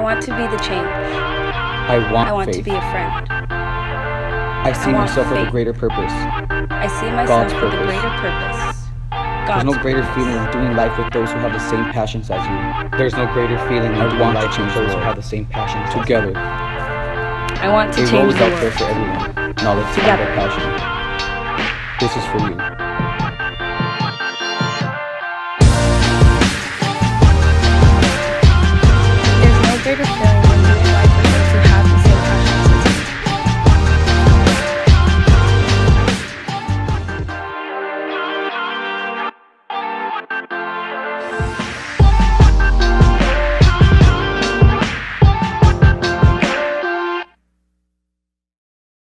I want to be the change. I want, I want faith. to be a friend. I see I want myself with a greater purpose. I see myself God's with a greater purpose. There's no greater purpose. feeling of doing life with those who have the same passions as you. There's no greater feeling I than doing life with those those who have the same passions together. I want to A change rose the out there for everyone. Knowledge is Together. passion. This is for you.